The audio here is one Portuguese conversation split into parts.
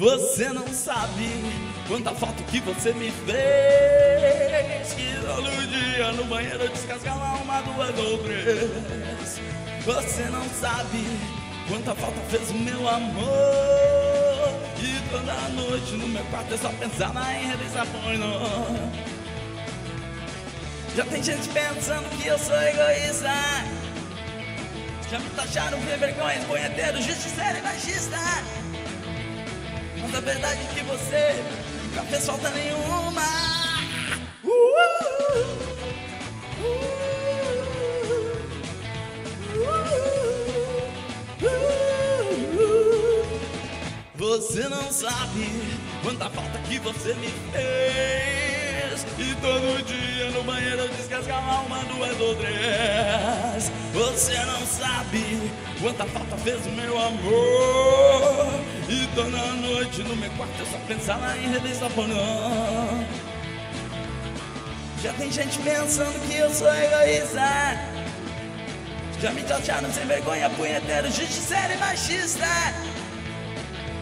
Você não sabe quanta falta que você me fez. Que todo dia no banheiro eu descascava uma, duas ou três. Você não sabe quanta falta fez o meu amor. E toda noite no meu quarto eu só pensava em revisar pornô. Já tem gente pensando que eu sou egoísta. Já me taxaram de vergonha, punheteiro, justiceiro e machista. Mas a verdade é que você nunca fez falta nenhuma. Uh, Você não sabe quanta falta que você me fez. E todo dia no banheiro eu descascava uma, duas ou três. Você não sabe quanta falta fez o meu amor. E toda noite no meu quarto eu só pensava em revista. Já tem gente pensando que eu sou egoísta. Já me taxaram sem vergonha, punheteiro, justiceiro e machista.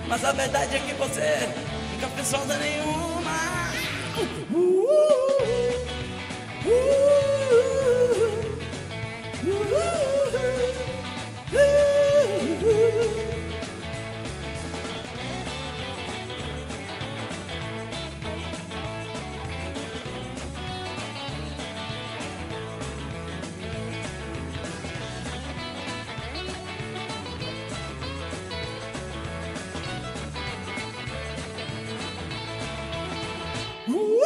Mas a verdade é que você nunca fez falta nenhuma. Uh, Woo!